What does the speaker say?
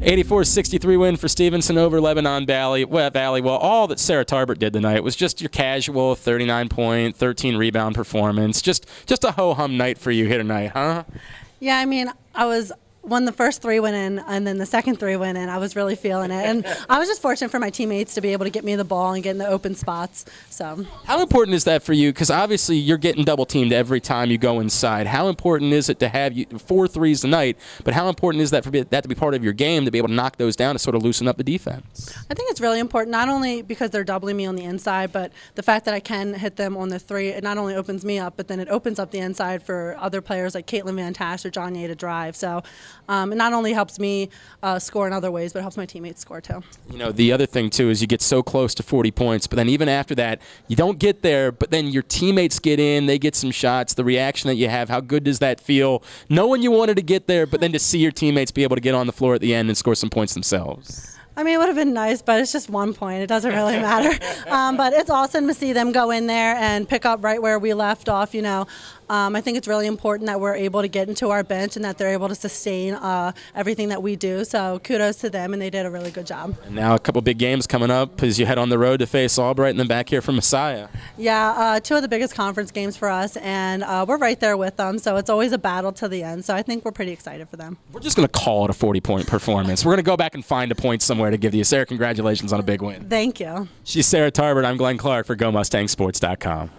84-63 win for Stevenson over Lebanon Valley. Well, Valley. Well, all that Sara Tarbert did tonight was just your casual 39 point, 13 rebound performance. Just just a ho hum night for you here tonight, huh? Yeah, I mean, I was when the first three went in and then the second three went in, I was really feeling it. And I was just fortunate for my teammates to be able to get me the ball and get in the open spots. So, how important is that for you? Because obviously you're getting double teamed every time you go inside. How important is it to have you four threes tonight? But how important is that for that to be part of your game to be able to knock those down to sort of loosen up the defense? I think it's really important, not only because they're doubling me on the inside, but the fact that I can hit them on the three. It not only opens me up, but then it opens up the inside for other players like Caitlin Van Tash or John Ye to drive. So, um, it not only helps me uh, score in other ways, but it helps my teammates score too. You know, the other thing too is you get so close to 40 points, but then even after that, you don't get there, but then your teammates get in, they get some shots, the reaction that you have, how good does that feel? Knowing you wanted to get there, but then to see your teammates be able to get on the floor at the end and score some points themselves. I mean, it would have been nice, but it's just one point. It doesn't really matter. Um, but it's awesome to see them go in there and pick up right where we left off. You know, um, I think it's really important that we're able to get into our bench and that they're able to sustain uh, everything that we do. So kudos to them, and they did a really good job. And now a couple big games coming up as you head on the road to face Albright and then back here from Messiah. Yeah, uh, two of the biggest conference games for us, and uh, we're right there with them. So it's always a battle to the end. So I think we're pretty excited for them. We're just going to call it a 40-point performance. we're going to go back and find a point somewhere to give you. Sara, congratulations on a big win. Thank you. She's Sara Tarbert. I'm Glenn Clark for GoMustangSports.com.